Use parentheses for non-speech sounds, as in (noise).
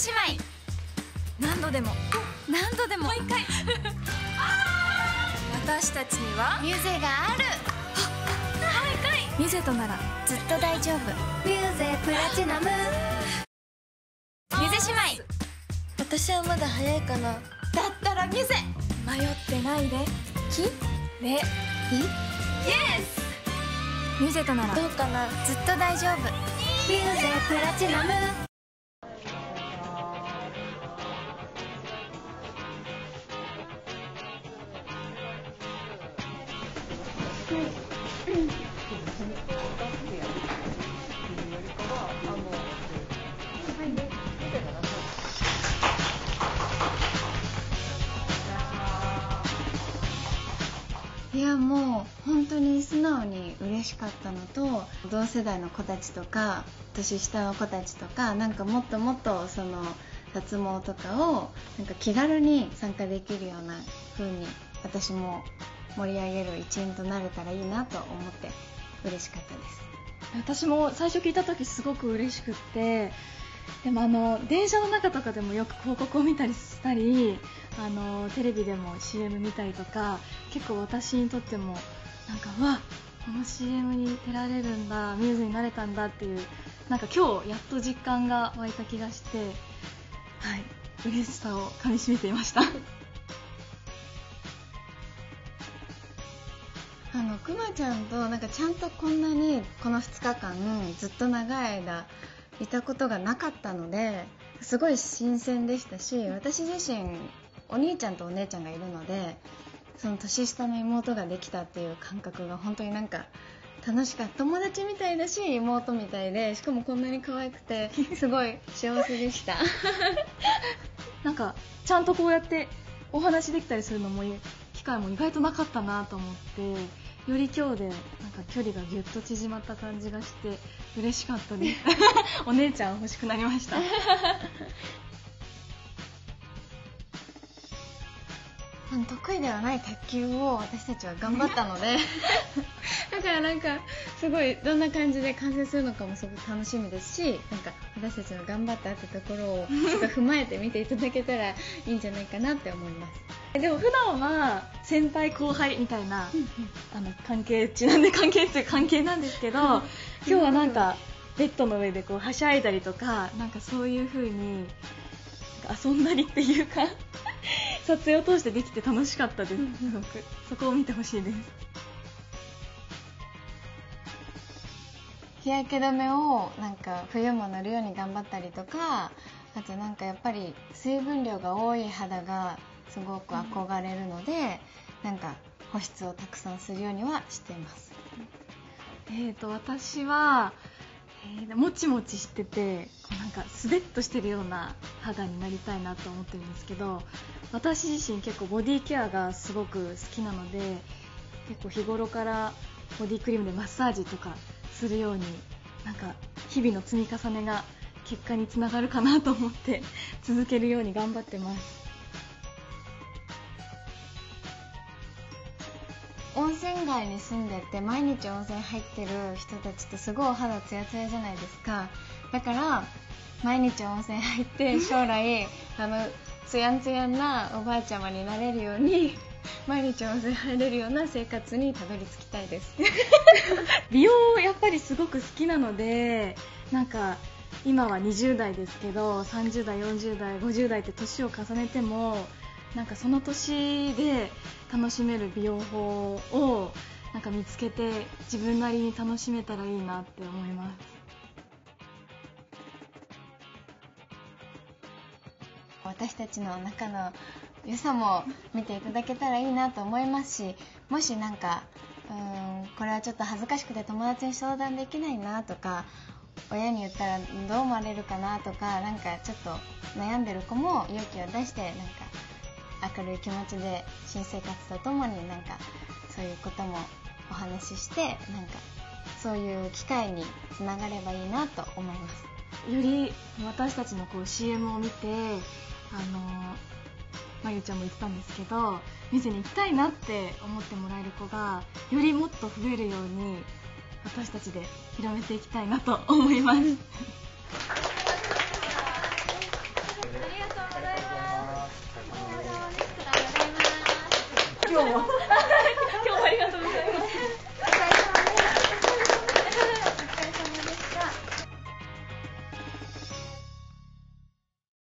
水姉妹。何度でも。何度でも。もう一回。(laughs) 私たちには。ミュゼがあるミュゼとなら。ずっと大丈夫。ミュゼプラチナム。ミュゼ姉妹。私はまだ早いかな。だったらミュゼ。迷ってないで。き？でイエスミュゼとなら。どうかな。ずっと大丈夫。ミュゼプラチナムいやもう本当に素直に嬉しかったのと同世代の子たちとか年下の子たちとかなんかもっともっとその脱毛とかをなんか気軽に参加できるような風に私も盛り上げる一員となれたらいいなと思って嬉しかったです。私も最初聞いた時すごく嬉しくってでもあの電車の中とかでもよく広告を見たりしたりあのテレビでも CM 見たりとか結構私にとってもなんかうわこの CM に出られるんだミューズになれたんだっていうなんか今日やっと実感が湧いた気がしてはい嬉しさをかみしめていました。(laughs) あのくまちゃんとなんかちゃんとこんなにこの2日間ずっと長い間いたことがなかったのですごい新鮮でしたし私自身お兄ちゃんとお姉ちゃんがいるのでその年下の妹ができたっていう感覚が本当になんか楽しかった。友達みたいだし妹みたいでしかもこんなに可愛くてすごい幸せでした。(laughs) なんかちゃんとこうやってお話できたりするのも機会も意外となかったなと思って。より今日でなんか距離がぎゅっと縮まった感じがして嬉しかったです (laughs) お姉ちゃん欲しくなりました。(laughs) うん得意ではない卓球を私たちは頑張ったので。(laughs) だからなんかすごいどんな感じで完成するのかもすごく楽しみですしなんか私たちの頑張ったってところをすごい踏まえて見ていただけたらいいんじゃないかなって思いますでも普段は先輩後輩みたいなあの関係値なんで関係っていう関係なんですけど今日はなんかベッドの上でこうはしゃいだりとかなんかそういう風に遊んだりっていうか (laughs) 撮影を通してできて楽しかったです。すごく。そこを見てほしいです。日焼け止めをなんか冬も塗るように頑張ったりとかあとなんかやっぱり水分量が多い肌がすごく憧れるので、なんか保湿をたくさんするようにはしてます。えー、と私は、えーもちもちしててこうなんかスベッとしてるような肌になりたいなと思ってるんですけど私自身結構ボディケアがすごく好きなので結構日頃からボディクリームでマッサージとかするようになんか日々の積み重ねが結果につながるかなと思って続けるように頑張ってます。温泉街に住んでて毎日温泉入ってる人たちってすごいお肌ツヤツヤじゃないですか。だから毎日温泉入って (laughs) 将来あのツヤンツヤンなおばあちゃまになれるように (laughs) 毎日温泉入れるような生活にたどり着きたいです。(laughs) 美容やっぱりすごく好きなのでなんか今は20代ですけど30代40代50代って年を重ねてもなんかその年で楽しめる美容法をなんか見つけて自分なりに楽しめたらいいなって思います。私たちの中の良さも見ていただけたらいいなと思います。しもしなんかうんこれはちょっと恥ずかしくて友達に相談できないなとか親に言ったらどう思われるかなとかなんかちょっと悩んでる子も勇気を出してなんか明るい気持ちで新生活とともになんかそういうこともお話ししてなんかそういう機会につながればいいなと思います。より私たちのこう CM を見てあのまゆちゃんも言ってたんですけど店に行きたいなって思ってもらえる子がよりもっと増えるように私たちで広めていきたいなと思います哈哈